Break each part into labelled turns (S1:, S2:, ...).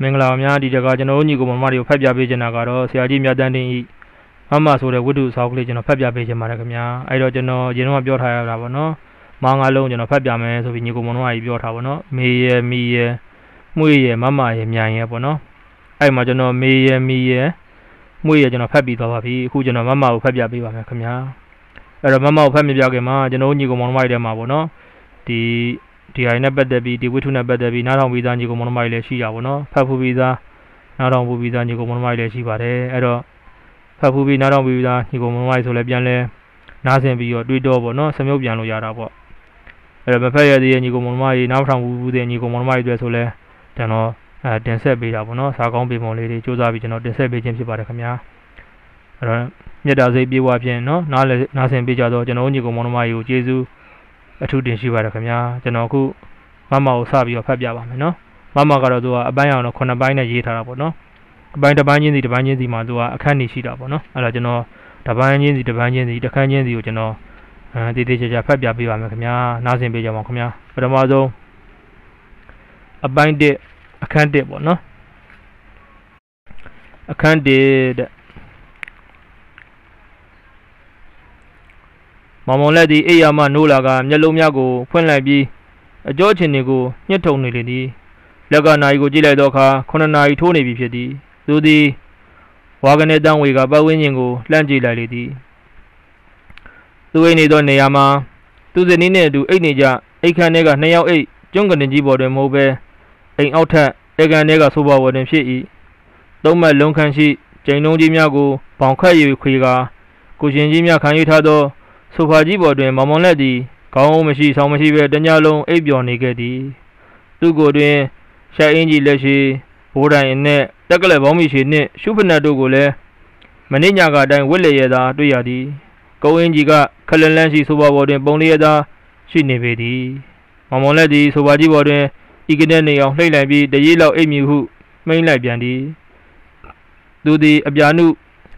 S1: မင်္ဂလာပါများဒီတကကျွန်တော်တို့ညီကိုမမတွေကိုဖတ်ပြပေးချင်တာကတော့ဆရာကြီးမြတ်တန်းတင်ဤမမဆိုတဲ့ဝိတုဆောက်ကလေးကျွန်တော်ဖတ်ပြပေးချင်ပါတယ်ခင်ဗျာအဲ့တော့ကျွန်တော်ရင်တော့ပြောထားရတာပေါ့နော်မောင်ငါလုံးကျွန်တော်ဖတ်ပြမယ်ဆိုပြီးညီကိုမမကြီးပြောထားပါတော့မေရမီရမှုရမမရမြိုင်ရပေါ့နော်အဲ့မှာကျွန်တော်မေရမီရမှုရကျွန်တော်ဖတ်ပြီးသွားပါပြီအခုကျွန်တော်မမကိုဖတ်ပြပေးပါမယ်ခင်ဗျာအဲ့တော့မမကိုဖတ်မပြခင်မှာကျွန်တော်တို့ညီကိုမောင်မကြီးထဲမှာပေါ့နော်ဒီ ဒီဟာနဲ့ပတ်သက်ပြီးဒီဝိထုနဲ့ပတ်သက်ပြီးနားထောင်ပြီးသားညီကိုမောင်မကြီးလည်းရှိတာပေါ့နော်ဖတ်ဖူးပြီးသားနားထောင်ဖူးပြီးသားညီကိုမောင်မကြီးလည်းရှိပါတယ်အဲ့တော့ဖတ်ဖူးပြီးနားထောင်ပြီးသားညီကိုမောင်မကြီးဆိုလည်းပြန်လဲနားဆင်ပြီးတော့တွေးတော့ပေါ့နော်စမြုပ်ပြန်လို့ရတာပေါ့အဲ့တော့မဖက်ရသေးတဲ့ညီကိုမောင်မကြီးနားထောင်ဘူးတဲ့ညီကိုမောင်မကြီးတွေဆိုလဲကျွန်တော်အဲတင်ဆက်ပေးတာပေါ့နော်စာကောင်းပေပုံလေးတွေစူးစမ်းပြီးကျွန်တော်တင်ဆက်ပေးခြင်းဖြစ်ပါတယ်ခင်ဗျာအဲ့တော့မြတ်တာစိတ်ပြေဝဖြင့်နော်နားလည်းနားဆင်ပေးကြတော့ကျွန်တော်ညီကိုမောင်မကြီးကိုကျေးဇူး အထူးတင်ရှိပါတယ်ခင်ဗျာကျွန်တော်အခုမမကိုစပြီးတော့ဖတ်ပြပါမယ်နော်မမကတော့သူကအပိုင်းအောင်တော့9ပိုင်းနဲ့ရေးထားတာပေါ့နော်အပိုင်းတစ်ပိုင်းချင်းစီတစ်ပိုင်းချင်းစီမှာသူကအခန်းနေရှိတာပေါ့နော်အဲ့တော့ကျွန်တော်တစ်ပိုင်းချင်းစီတစ်ပိုင်းချင်းစီတစ်ခန်းချင်းစီကိုကျွန်တော်အဲတည်တည်ချာချာဖတ်ပြပေးပါမယ်ခင်ဗျာနားဆင်ပေးကြပါဦးခင်ဗျာပထမဆုံးအပိုင်း1အခန်း1ပေါ့နော်အခန်း1တဲ့ မောင်မောင်လက်သည်အိယာမှနိုးလာကမျက်လုံးများကိုဖွင့်လိုက်ပြီးအကျောချင်တွေကိုညှစ်ထုံနေလေသည်လက်ကနာရီကိုကြည့်လိုက်သောအခါ9နာရီထိုးနေပြီဖြစ်သည်သူသည်ဝါကနေတန်းဝေကပတ်ဝန်းကျင်ကိုလှမ်းကြည့်လိုက်လေသည်သူအိမ်နေသောနေရာမှာသူစနီးနှင့်အတူအိတ်နေကြအိတ်ခမ်းထဲကနှစ်ယောက်အိတ်ကျွန်းကနေကြီးပေါ်တွင်မဟုတ်ဘဲအိမ်အောက်ထပ်အေကန်ထဲကဆိုပါဝတွင်ဖြစ်၏သုံးမက်လုံးခန့်ရှိကျိန်လုံးကြီးများကိုဘောင်ခတ်၍ခွေကာကိုရှင်ကြီးများခံယူထားသော ဆိုဖာကြီးပေါ်တွင်မောင်မောင်လက်သည်ခေါင်းအုံးမရှိဆောင်းမရှိဘဲတညလုံးအိပ်ပျော်နေခဲ့သည် သူကိုယ်တွင်ရှာအင်းကြီးလက်ရှိဘိုးတိုင်နဲ့တက်ကလက်ပေါင်းမရှိနှင့်ရှုဖနတ်တို့ကိုလည်းမနေ့ညကအတိုင်းဝစ်လျက်သာတွေ့ရသည်ကုန်းအင်းကြီးကခလန်လန်းရှိဆိုပါပေါ်တွင်ပုံလျက်သာရှိနေပေသည်မောင်မောင်လက်သည်ဆိုပါကြီးပေါ်တွင်ဤကနေနေအောင်လှိမ့်လိုက်ပြီးတရေလောက်အိပ်မြူဟုမိမ့်လိုက်ပြန်သည်သူသည်အပြာနု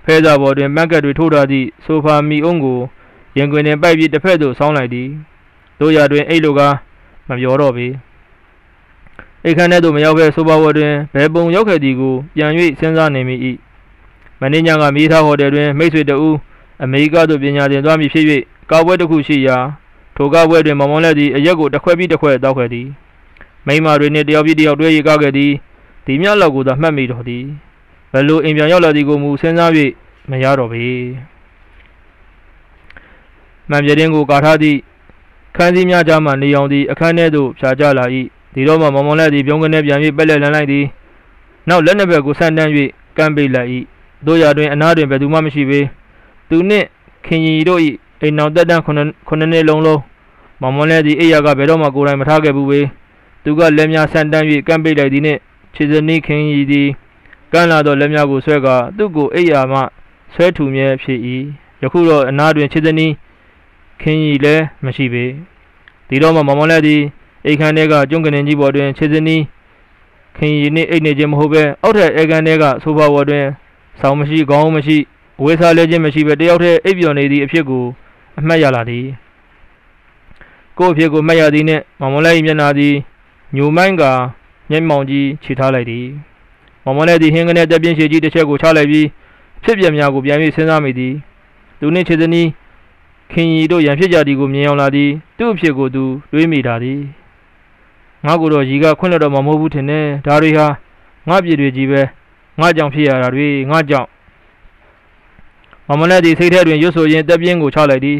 S1: ဖဲသာပေါ်တွင်မက်ကတ်တွေထိုးထားသည့်ဆိုဖာမီအုံးကို ရင်ခွင်တွင်ပိုက်ပြီးတစ်ဖက်သို့ဆောင်းလိုက်သည်တို့ရတွင်အိတ်လိုကမပြောတော့ပေအိတ်ခမ်းထဲသို့မရောက်ဘဲဆိုပါဝတွင်ဘယ်ပုံရောက်ခဲ့သည်ကိုပြန်၍စဉ်းစားနေမိ၏မင်းညကမိသားဟိုတယ်တွင်မိတ်ဆွေတဦးအမေရိကသို့ပညာသင်သွားမည်ဖြစ်၍ကာပွဲတစ်ခုရှိရာထိုကာပွဲတွင်မောင်မောင်လက်သည်အရက်ကိုတစ်ခွက်ပြီးတစ်ခွက်တောက်ခဲ့သည်မိမတွေနှင့်တယောက်ပြီးတယောက်တွဲရီကားခဲ့သည်ဒီမြလောက်ကိုသာမှတ်မိတော်သည်ဘယ်လိုအိမ်ပြန်ရောက်လာသည်ကိုမူစဉ်းစား၍မရတော့ပေ မှန်ပြတင်းကိုကာထားသည့်ခန်းစည်းများကြားမှနေအောင်သည်အခန်းထဲသို့ဖြာချလာ၏ဒီတော့မှမောင်မောင်လက်သည်ပြုံးကနေပြန်၍ပက်လက်လန်းလိုက်သည်နောက်လက်နှစ်ဘက်ကိုဆန့်တန်း၍ကမ်းပိတ်လိုက်၏တို့ရတွင်အနားတွင်ဘယ်သူမှမရှိပေသူနှင့်ခင်ကြီးတို့၏အိမ်နောက်တက်တန်းခုနှစ်ခုနှစ်နှစ်လုံးလုံးမောင်မောင်လက်သည်အိယာကဘယ်တော့မှကိုယ်တိုင်မထားခဲ့ဘူးပေသူကလက်များဆန့်တန်း၍ကမ်းပိတ်လိုက်သည်နှင့်ခြေစနီးခင်ကြီးသည်ကမ်းလာသောလက်များကိုဆွဲကာသူ့ကိုအိယာမှဆွဲထူမြဲဖြစ်၏ယခုတော့အနားတွင်ခြေစနီး ခင်းကြီးလည်းမရှိပေဒီတော့မှမောင်မောင်လက်သည်အိတ်ခမ်းထဲကကျွန်းကနေကြီးပေါ်တွင်ခြေစနီးခင်းကြီးနှင့်အိတ်နေခြင်းမဟုတ်ပဲအောက်ထက်အေကန်ထဲကဆိုဖာပေါ်တွင်ဆောင်းမရှိခေါင်းမရှိအဝေးစားလဲခြင်းမရှိပဲတယောက်တည်းအိပ်ပျော်နေသည့်အဖြစ်ကိုအမှတ်ရလာသည်ကို့အဖြစ်ကိုမှတ်ရသည်နှင့်မောင်မောင်လက်၏မျက်နှာသည်ညိုမိုင်းကမျက်မှောင်ကြီးခြေထားလိုက်သည်မောင်မောင်လက်သည်ဟင်းကနေတက်ပြင်းရှည်ကြီးတစ်ချက်ကိုချလိုက်ပြီးဖြစ်ပြများကိုပြန်ပြီးစဉ်းစားမိသည်သူနှင့်ခြေစနီး ခင်ရီတို့ရန်ဖြစ်ကြသည်ကိုမြင်အောင်လာသည်သူ့အဖြစ်ကိုသူတွေးမိတာသည်ငါကိုတော့ရီကခွင့်လွှတ်တော့မှမဟုတ်ဘူးထင်တယ်ဒါတွေဟာငါပြည်တွေကြီးပဲငါကြောင့်ဖြစ်ရတာတွေငါကြောင့်မမလက်သည်စိတ်ထဲတွင်ရွတ်ဆိုရင်းတက်ပြင်းကိုချလိုက်သည်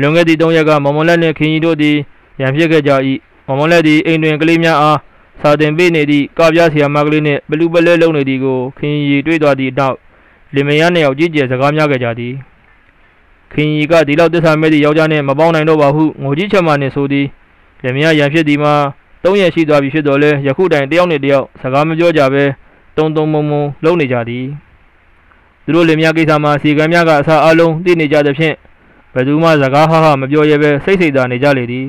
S1: လွန်ခဲ့သည့်၃ရက်ကမမလက်နှင့်ခင်ရီတို့သည်ရန်ဖြစ်ခဲ့ကြ၏မမလက်သည်အိမ်တွင်ကလေးများအားစာတင်ပေးနေသည့်ကပြားဆရာမကလေးနှင့်ဘလူးပလဲလုံးနေသည်ကိုခင်ရီတွေ့သွားသည့်နောက်လင်မယားနှစ်ယောက်ကြီးကျယ်စကားများခဲ့ကြသည် ခင်ကြီးကဒီလောက်တစ္ဆာမဲ့သည့်ယောက်ျားနှင့်မပေါင်းနိုင်တော့ပါဟုငိုကြီးချက်မှနှင့်ဆိုသည်လက်မယားရန်ဖြစ်သည်မှာသုံးရက်ရှိသွားပြီဖြစ်တော်လဲယခုတိုင်တယောက်နှင့်တယောက်စကားမပြောကြဘဲတုံတုံမုံမုံလုံးနေကြသည်သူတို့လင်မယားကိစ္စမှာစီကံများကအစားအလုံးသိနေကြသဖြင့်ဘယ်သူမှစကားဟဟမပြောရဲပဲစိတ်စိတ်သာနေကြလေသည်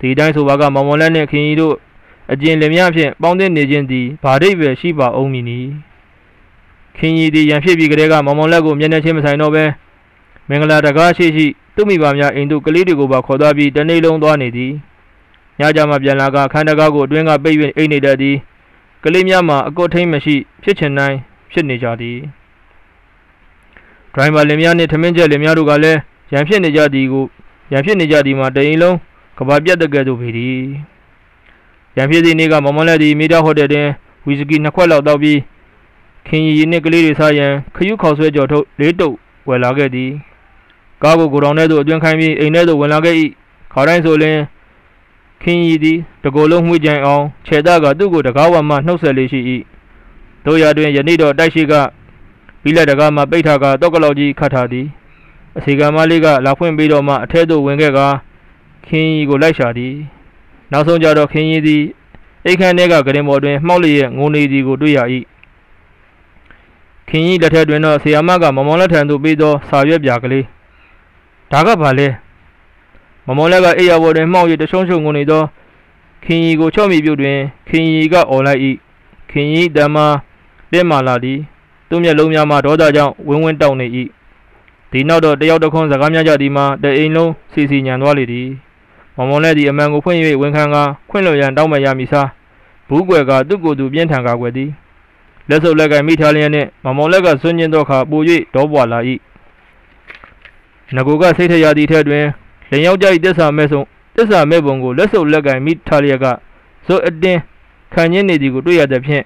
S1: ဒီတိုင်းဆိုပါကမောင်မောင်လက်နှင့်ခင်ကြီးတို့အကျင်လင်မယားဖြင့်ပေါင်းသင်းနေခြင်းသည်ဗာဒိတ်ပဲရှိပါအောင်မည်နီခင်ကြီးသည်ရန်ဖြစ်ပြီးကလေးကမောင်မောင်လက်ကိုမျက်နှာချင်းမဆိုင်တော့ပဲ မင်္ဂလာတကားရှိရှိသူ့မိဘများအိမ်သို့ကလေးတွေကိုပါခေါ်သွားပြီးတနေ့လုံးသွားနေသည်ညကြမှာပြန်လာကခန်းတကားကိုအတွင်းကပိတ်၍အိတ်နေတတ်သည်ကလေးများမှာအကွတ်ထိန်မရှိ ဖြစ်ချင်တိုင်းဖြစ်နေကြသည်ဒရိုင်ဘာလင်များနှင့်ထမင်းကျက်လင်များတို့ကလည်းရန်ဖြစ်နေကြသည်ကိုရန်ဖြစ်နေကြသည်မှာတရင်လုံးကဘာပြတ်တဲ့ကဲ့သို့ပေသည်ရန်ဖြစ်သည့်နေ့ကမမလက်သည်မီတာဟိုတယ်တွင်ဝီစကီနှစ်ခွက်လောက်တောက်ပြီးခင်ရီနှင့်ကလေးတွေစားရန်ခရုခေါက်ဆွဲကြော်ထုတ်လေးတုပ်ဝယ်လာခဲ့သည် ကားကိုကိုတောင်ထဲသို့အတွင်းခိုင်းပြီးအိမ်ထဲသို့ဝင်လာခဲ့၏ခါတိုင်းဆိုလျှင်ခင်ရီသည်တကိုယ်လုံးမှွေကြိုင်အောင်ခြေသားကသူ့ကိုတကားဝါမှနှုတ်ဆက်လေးရှိ၏တို့ရတွင်ယနေ့တော့တိုက်ရှိကပြီးလက်တကားမှပိတ်ထားကတော့ကလောက်ကြီးခတ်ထားသည်အစီကံမလေးကလာဖွင့်ပြီးတော့မှအထဲသို့ဝင်ခဲ့ကခင်ရီကိုလိုက်ရှာသည်နောက်ဆုံးကြတော့ခင်ရီသည်အိတ်ခမ်းထဲကကရင်ပေါ်တွင်မှောက်လျက်ငိုနေသည်ကိုတွေ့ရ၏ခင်ကြီးလက်ထက်တွင်တော့ဆီယာမကမမောင်လက်ထံသို့ပေးသောစာရွက်ပြာကလေး ဒါကဘာလဲမမောင်လက်ကအိယာပေါ်တွင်မှောက်၍တရှုံးရှုံငုံနေသောခင်ကြီးကိုချော့မိပြုတ်တွင်ခင်ကြီးကအော်လိုက်၏ခင်ကြီးတမတင်းမာလာသည်သူ့မျက်လုံးများမှာဒေါသကြောင့်ဝင်းဝင်းတောက်နေ၏ဒီနောက်တော့တယောက်တစ်ခွန်းစကားများကြသည်မှာတအိမ်လုံးစီစီညံသွားလေသည်မမောင်လက်သည်အမှန်ကိုဖွင့်၍ဝန်ခံကာခွင့်လွှတ်ရန်တောင်းပန်ရမည်စားဘူးကွယ်ကသူ့ကိုယ်သူပြင်းထန်ကာကွယ်သည်လက်စုပ်လက်ကမိထားလျက်နှင့်မမောင်လက်ကဆွညင်းသောအခါပို၍ဒေါပွာလာ၏ ငကိုကစိတ်ထရသည့်ထက်တွင်လင်ယောက်ျား၏တစ္ဆာမဲ့ဆုံးတစ္ဆာမဲ့ပုံကိုလက်စုပ်လက်ကမိထားလျက်ကဇိုအတင်းခံရင်းနေသည်ကိုတွေ့ရတဲ့ဖြင့်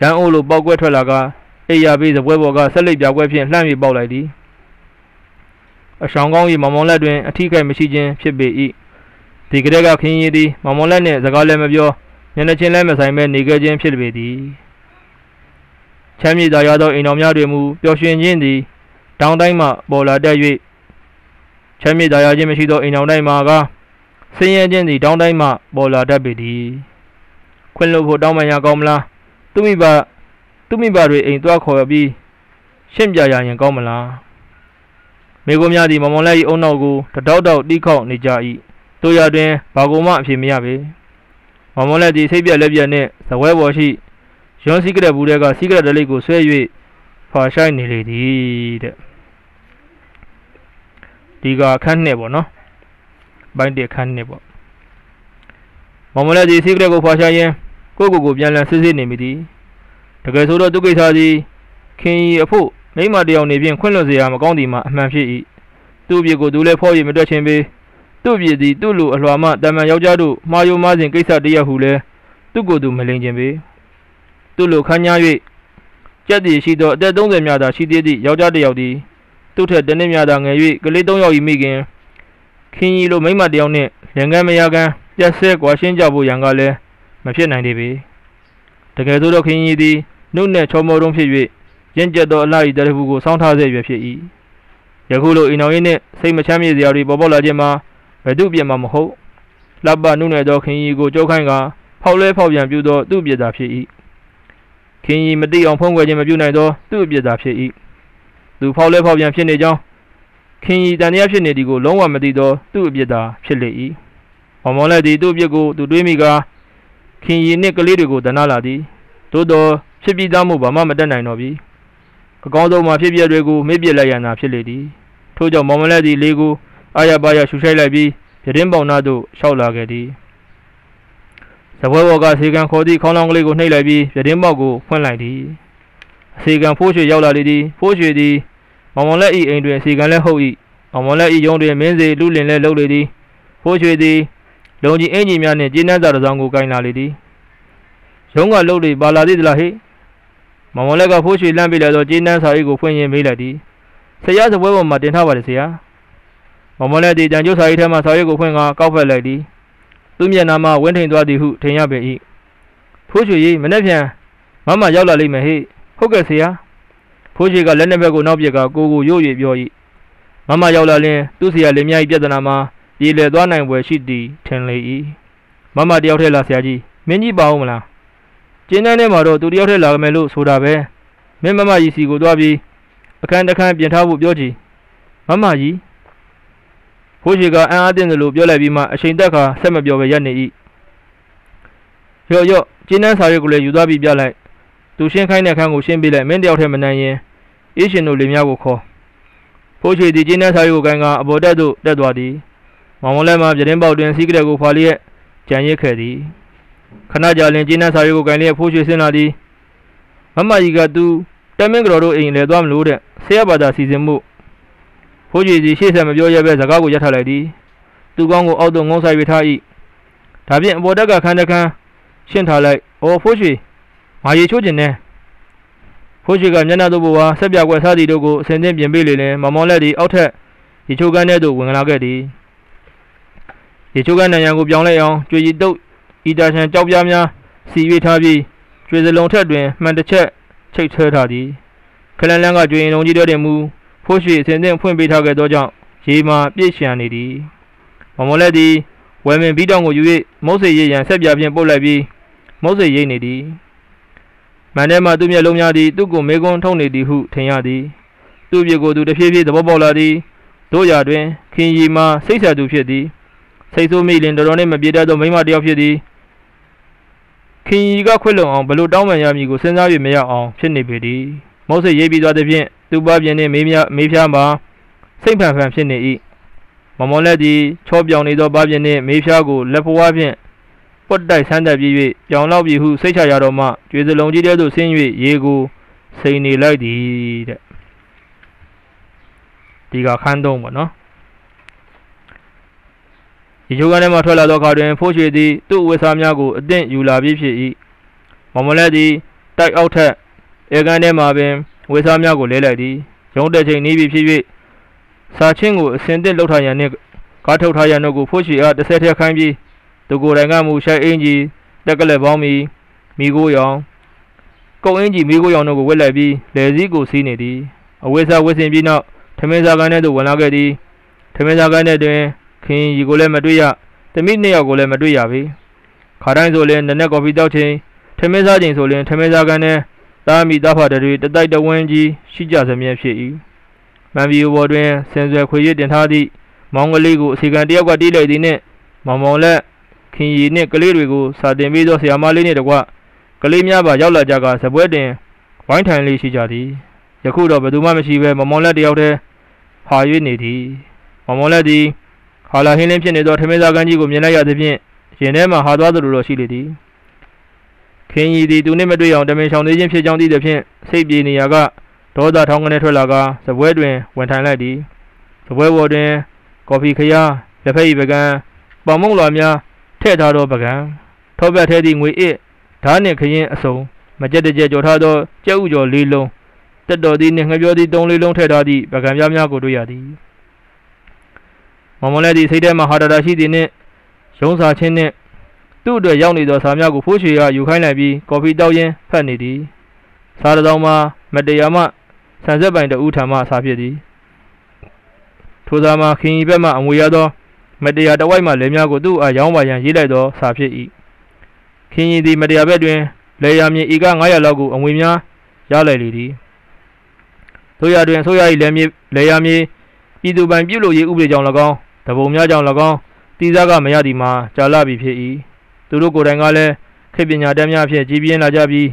S1: ရန်အိုးလိုပေါက်ကွဲထွက်လာကအိယာပေးစပွဲပေါ်ကဆက်လက်ပြကွဲဖြင့်လှမ်း၍ပေါက်လိုက်သည်အဆောင်ကောင်း၏မမောင်လက်တွင်အထီးခိုက်မရှိခြင်းဖြစ်ပေ၏ဒီကလေးကခင်းရည်သည်မမောင်လက်နှင့်စကားလည်းမပြောမျက်နှာချင်းလည်းမဆိုင်ပဲနေခဲ့ခြင်းဖြစ်ပေသည်ချမ်းမြေသာရသောအိမ်တော်များတွင်မူပျော်ရွှင်ခြင်းသည်တောင်းတိုင်းမှပေါ်လာတတ်၍ ချမ်းမြေသာရခြင်းမရှိသောအိမ်တော်တိုင်းမှာကဆင်းရဲခြင်းသည်တောင်းတိုင်းမှပေါ်လာတတ်ပေသည်ခွင့်လွှတ်ဖို့တောင်းပန်ရကောင်းမလားသူမိဘသူမိဘတွေအိမ်သွားခေါ်ပြီးရှင်းပြရရင်ကောင်းမလားမိကိုများသည်မမွန်လက်၏အုံနောက်ကိုတတောက်တောက်တီးခေါက်နေကြ၏တို့ရတွင်ဘာကုမှအဖြစ်မရပေမမွန်လက်သည်စိတ်ပြက်လက်ပြက်နှင့်သပွဲပေါ်ရှိရွန်စီကရက်ဘူးတဲ့ကစီကရက်ဒလိတ်ကိုဆွဲ၍ဖာရှိုက်နေလေသည်တဲ့ ဒီကခန်းနှစ်ပေါ့နော်ဘိုင်းတဲ့ခန်းနှစ်ပေါ့မမလက်ဒီစီကရက်ကိုဖာရှိုက်ရင်ကိုကိုကိုပြန်လည်စစ်စစ်နေမိသည်တကယ်ဆိုတော့သူကိစ္စသည်ခင်ကြီးအဖို့မိမတယောက်နေဖြင့်ခွင့်လွှတ်စရာမကောင်းသည်မှာအမှန်ဖြစ်၏သူ့အပြစ်ကိုသူလည်းဖော်ရမတွက်ခြင်းပေသူ့အပြစ်သည်သူ့လူအလွှာမှတမန်ယောက်ျားတို့မှားယိုမှားစဉ်ကိစ္စတည်းရဟုလဲသူ့ကိုယ်သူမလိမ်ခြင်းပေသူ့လိုခန်းညား၍ကြက်တည်ရှိသောအသက်30မြာသာရှိသေးသည့်ယောက်ျားတစ်ယောက်သည် သူ့ထက်တစ်နှစ်မြာသာငယ်၍ကလေး3ယောက်၏မိခင်ခင်ကြီးလိုမိမတယောက်နှင့်လင်ကန်းမယားကန်းပြက်ဆဲကွာရှင်းကြဖို့ရန်ကလည်းမဖြစ်နိုင်သေးပေတကယ်ဆိုတော့ခင်ကြီးသည်နှုတ်နှင့်ချောမောတုံးဖြစ်၍ရင့်ကျက်သောအလှ၏တရဖူကိုစောင်းထားစေရဖြစ်၏ယခုလိုအိမ်တော်ရင်းနှင့်စိတ်မချမ်းမြေစရာတွေပေါ်ပေါက်လာခြင်းမှာဘယ်သူပြမှာမဟုတ်လှပနှုတ်နယ်သောခင်ကြီးကိုကြိုးခိုင်းကဖောက်လဲဖောက်ပြန်ပြုသောသူ့ပြစ်တာဖြစ်၏ခင်ကြီးမတိအောင်ဖုံးကွယ်ခြင်းမပြုနိုင်သောသူ့အပြစ်သာဖြစ်၏ သူဖောက်လဲဖောက်ပြန်ဖြစ်နေကြောင်းခင်ကြီးတန်တရားဖြစ်နေသည်ကိုလုံးဝမသိသောသူ့အပြစ်သာဖြစ်လေ၏မောင်မောင်လည်းသည်သူ့အပြစ်ကိုသူတွေးမိကာခင်ကြီးနှင့်ကလေးတွေကိုတနာလာသည်သို့သောဖြစ်ပြီးသားမှုဘာမှမတတ်နိုင်တော့ပြီအကောင်းဆုံးမှာဖြစ်ပြတွေကိုမေ့ပြလိုက်ရန်သာဖြစ်လေသည်ထို့ကြောင့်မောင်မလက်သည်လေးကိုအာရပါရရှူရှိုက်လိုက်ပြီးပြတင်းပေါင်နာသို့ရှောက်လာခဲ့သည်ဇပွဲဘော်ကဆေကန်ခေါ်သည့်ခေါင်းလောင်းကလေးကိုနှိပ်လိုက်ပြီးပြတင်းပေါက်ကိုဖွင့်လိုက်သည် အစီကန်ဖိုးရွှေရောက်လာလေသည်ဖိုးရွှေသည်မောင်မောင်လက်ဤအိမ်တွင်အစီကန်လည်းဟုတ်၏မောင်မောင်လက်ဤရုံးတွင်မင်းစေလူလင်လည်းလှုပ်လေသည်ဖိုးရွှေသည်လုံကြီးအင်ကြီးများနှင့်ကျင်းနှန်းစာတစ်စောင်ကိုကင်လာလေသည်ရုံးကလှုပ်လေပါလာသည်သလားဟိမောင်မောင်လက်ကဖိုးရွှေလမ်းပေးလိုက်သောကျင်းနှန်းစာအိတ်ကိုဖွင့်ရင်းမေးလိုက်သည်ဆရာစပွဲပေါ်မှာတင်ထားပါတယ်ဆရာမောင်မောင်လက်သည်တန်ကျိုးစာအိတ်ထဲမှစာအိတ်ကိုဖွင့်ကာကောက်ဖက်လိုက်သည်သူ့မျက်နှာမှာဝင်းထိန်သွားသည်ဟုထင်ရပေ၏ဖိုးရွှေကြီးမနေ့ပြန်မမရောက်လာလိမ့်မယ်ဟေ့ ဟုတ်ကဲ့ဆရာဖိုးရွှေကလက်နှစ်ဘက်ကိုနောက်ပြက်ကကိုကိုရို့၍ပြော၏မမရောက်လာလင်သူ့ဆရာလင်မြ၏ပြဿနာမှာပြေလည်သွားနိုင်ပွဲရှိသည်ထင်လေ၏မမတယောက်ထဲလာဆရာကြီးမင်းကြီးပါဦးမလားကျင်းတန်းထဲမှာတော့သူတယောက်ထဲလာမယ်လို့ဆိုတာပဲမင်းမမကြီးစီကိုသွားပြီးအခန်းတစ်ခန်းပြင်ထားဖို့ပြောကြည့်မမကြီးဖိုးရှိကအံ့အားသင့်သလိုပြောလိုက်ပြီးမှအချိန်တက်ခါဆက်မပြောပဲရပ်နေ၏ရော့ရော့ကျင်းနှန်းစာရွက်ကိုလည်းယူသွားပြီးပြလိုက် သူရှင်းခိုင်းတဲ့ခန်းကိုရှင်းပြလိုက်မင်းတယောက်ထဲမနိုင်ရင်အေးရှင်တို့လေများကိုခေါ်ဖိုးရှိသည်ကျင်းနှန်းစာရွက်ကိုကိုင်ကအပေါ်တက်သို့တက်သွားသည်မောင်မောင်လည်းမှပြတင်းပေါက်တွင်စီးကရက်ကိုဖွာလျက်ကြံရစ်ခဲ့သည်ခဏကြာလင်ကျင်းနှံစာရွက်ကိုကင်လျက်ဖိုးရွှေဆင်းလာသည်မမကြီးကသူတမင်းကတော်တို့အိမ်လဲသွားမလို့တဲ့ဆရာဘာသာစီစဉ်မှုဖိုးရွှေစီရှေ့ဆက်မပြောရပဲစကားကိုရပ်ထားလိုက်သည်သူကောင်းကိုအောက်သို့ငုံဆိုင်ပြထား၏ဒါဖြင့်အပေါ်တက်ကခန်းတခန်းရှင်းထားလိုက်။အော်ဖိုးရွှေ မာရီချိုးကျင်နေဖိုးရွှေကမျက်နှာသို့ဘဝဆက်ပြကွယ်စားသည်တို့ကိုအစဉ်သင်းပြင်ပေးလေလင်မမောင်လက်သည်အောက်ထက်ရေချိုးကန်းထဲသို့ဝင်လာခဲ့သည်ရေချိုးကန်းနံရံကိုပြောင်းလဲအောင်ကြွေရီတုတ်ဤတာချန်ကြောက်ပြားများစီ၍ထားပြီးကျွေစလုံးထက်တွင်မှန်တစ်ချက်ချိတ်ဆွဲထားသည်ခလန်လန်းကကျွေရင်လုံးကြီးတော်တင်မူဖိုးရွှေအစဉ်သင်းဖွင့်ပေးထားခဲ့သောကြောင့်ရေမှာပြည့်ရှံနေသည်မမောင်လက်သည်ဝယ်မင်ဘီတောင်ကိုယူ၍မုတ်စေရိပ်ရန်ဆက်ပြဖြင့်ပုတ်လိုက်ပြီးမုတ်စေရိပ်နေသည် မန်ထဲမှသူ့မျက်လုံးများသည်သူ့ကိုမေကွန်းထုတ်နေသည်ဟုထင်ရသည်သူ့ပြကိုသူတဖြည်းဖြည်းသဘောပေါက်လာသည်တို့ရာတွင်ခင်ရီမှာစိတ်ဆက်သူဖြစ်သည်စိတ်ဆိုးမိလင်တော်တော်နှင့်မပြေတတ်သောမိန်းမတစ်ယောက်ဖြစ်သည်ခင်ရီကခွင့်လုံအောင်ဘလို့တောင်းပန်ရမည်ကိုစဉ်းစား၍မရအောင်ဖြစ်နေပေသည်မုတ်စေရိပ်ပြီးသွားသဖြင့်သူ့ပါပြင်းနှင့်မေးမြမေးဖျားမှာစိတ်ဖန်ဖန်ဖြစ်နေ၏မမော်လက်သည်ချောပြောင်နေသောပါပြင်းနှင့်မေးဖျားကိုလက်ဖွားဖြင့် ပွတ်တိုက်ဆန်းတက်ပြီး၍ပြောင်လောက်ပြီဟုစိတ်ချရတော့မှကျွေစလုံးကြီးတဲသို့ဆင်း၍ရေကိုစိန်နေလိုက်သည်တဲ့ဒီကခန်းသုံးပေါ့နော်ရေချိုးကန်းထဲမှထွက်လာသောအခါတွင်ဖိုးရွှေသည်သူ့ဝက်စားများကိုအသင့်ယူလာပြီးဖြစ်၏မမလက်သည်တိုက်အောက်ထက်ဧကန်ထဲမှပင်ဝက်စားများကိုလဲလိုက်သည်ရုံးတက်ချိန်နီးပြီဖြစ်၍စာချင်းကိုအစင်သစ်လှုပ်ထားရန်နှင့်ကားထုတ်ထားရန်တို့ကိုဖိုးရွှေအားတစ်ဆက်ထက်ခိုင်းပြီး သူကိုယ်တိုင်ကမူရှိုက်အင်ကြီးတက်ကလက်ပေါင်းမီမိကိုရောင်ကုံအင်ကြီးမိကိုရောင်တို့ကိုဝက်လိုက်ပြီးလယ်စည်းကိုစီးနေသည်အဝိစားဝစ်စင်ပြီးနောက်ထမင်းစားကန်းထဲသို့ဝင်လာခဲ့သည်ထမင်းစားကန်းထဲတွင်ခင်ရီကိုလည်းမတွေ့ရတမိနှစ်ယောက်ကိုလည်းမတွေ့ရပေခါတိုင်းဆိုရင်နက်နက်ကော်ဖီတောက်ချိန်ထမင်းစားချိန်ဆိုရင်ထမင်းစားကန်းထဲသားမိသားဖတွေတတိုက်တဝင်းကြီးရှိကြစမြဲဖြစ်၏မန်ဘီဘော်တွင်ဆင်ဆွယ်ခွေရတင်ထားသည့်မောင်ကလေးကိုအစီကံတယောက်ကတီးလိုက်သည်နှင့်မောင်မောင်လက် ခင်ရီနှင့်ကလေးတွေကိုစာတင်ပေးသောဆရာမလေးနှင့်တကွကလေးများပါရောက်လာကြကစပွဲတင်ဝိုင်းထိုင်လေးရှိကြသည်ယခုတော့ဘယ်သူမှမရှိဘဲမောင်မောင်လက်တယောက်တည်းဟာ၍နေသည်မောင်မောင်လက်သည်ဟာလာဟင်းလင်းဖြစ်နေသောထမင်းစားကန်းကြီးကိုမြင်လိုက်ရသဖြင့်ရင်ထဲမှဟာသွားသလိုတော့ရှိလေသည်ခင်ရီသည်သူနှင့်မတွေ့အောင်တမင်ဆောင်သေးခြင်းဖြစ်ကြောင်းသိသဖြင့်စိတ်ပြေနေရာကဒေါသထောင်းကနေထွက်လာကစပွဲတွင်ဝန်ထိုင်လိုက်သည်စပွဲပေါ်တွင် ကော်ဖီခရားလက်ဖက်ရည်ပကံပေါင်မုံလွာများ ထည့်ထားသောပကံထောပြထဲသည့်ငွေအစ်ဓားနှင့်ခရင်အစုံမကြက်တကြက်ကြော်ထားသောကြက်ဥကျော်လေးလုံးတက်တော်သည်နှင့်ငှက်ပြောသည်သုံးလေးလုံးထည့်ထားသည့်ပကံပြားများကိုတွေ့ရသည်မမလည်းသည်စိတ်ထဲမှဟာတာတာရှိသည်နှင့်ရုံးစာချင်းနှင့်သူ့အတွက်ရောက်နေသောစာများကိုဖိုးချွေကယူခိုင်းလိုက်ပြီးကော်ဖီတောက်ရင်းဖတ်နေသည်စားတစ်စောင်းမှာမတရားမှဆန်ဆက်ပိုင်တဦးထံမှစာဖြစ်သည်ထိုစာမှာခင်ဤဘက်မှအမွေရသော မတရားတဝိုက်မှလည်းများကိုသူ့အားရောင်းပါရန်ရေးလိုက်သောစာဖြစ်၏ခင်ဤသည်မတရားဘက်တွင်လေယာမြေဧက900လောက်ကိုအမွေများရလိုက်လေသည်တို့ရတွင်ဆိုရ၏လည်းမြေလေယာမြေပြည်သူပိုင်ပြုလို့ရေးဥပဒေကြောင့်၎င်းတပုံများကြောင့်၎င်းတည်စားကမရသည်မှာကြာလပြီဖြစ်၏သူတို့ကိုယ်တိုင်ကလည်းခေပညာတတ်များဖြင့်ကြည်ပြင်းလာကြပြီး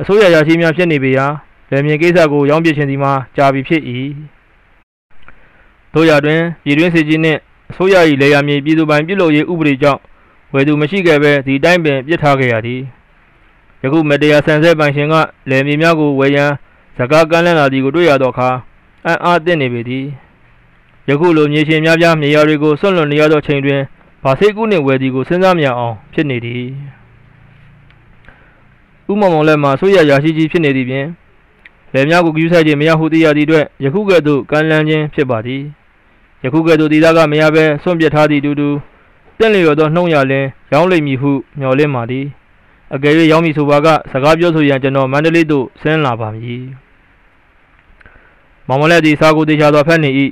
S1: အစိုးရရာရှိများဖြစ်နေပေရာလယ်မြေကိစ္စကိုရောင်းပြခြင်းဒီမှာကြာပြီဖြစ်၏တို့ရတွင်ပြည်တွင်းစစ်ကြီးနှင့် အစိုးရ၏လေယာမြေပြည်သူပိုင်ပြုလုပ်ရေးဥပဒေကြောင့်ဝယ်သူမရှိခဲ့ပဲဒီတိုင်းပင်ပြစ်ထားခဲ့ရသည်ယခုမတရားဆန်ဆဲပိုင်ရှင်ကလယ်မြေများကိုဝယ်ရန်ဇကာကမ်းလန်းလာသည်ကိုတွေ့ရသောအခါအံ့အားသင့်နေပေသည်ယခုလိုမြေရှင်များပြားမြေယာတွေကိုဆွန့်လွတ်နေရသောချိန်တွင်ဘာစိတ်ကူးနှင့်ဝယ်သည်ကိုစဉ်းစားမရအောင်ဖြစ်နေသည်ဥမမောင်လည်းမှာဆိုရရာရှိကြီးဖြစ်နေသည်ဖြင့်လယ်များကိုကြည့်ဆိုင်ခြင်းမရဟုသိရသည့်အတွက်ယခုကဲ့သို့ကမ်းလှမ်းခြင်းဖြစ်ပါသည် ယခုကဲ့သို့ဒီသားကမရဘဲဆွန့်ပစ်ထားသည့်တူတူတင့်လျော်သောနှုံရလင်းရောင်းလိမ့်မည်ဟုမျှော်လင့်ပါသည်အကယ်၍ရောင်းမည်ဆိုပါကစကားပြောဆိုရန်ကျွန်တော်မန္တလေးသို့ဆင်းလာပါမည်မောင်မလက်သည်စာကိုတေချာသောဖက်နေ၏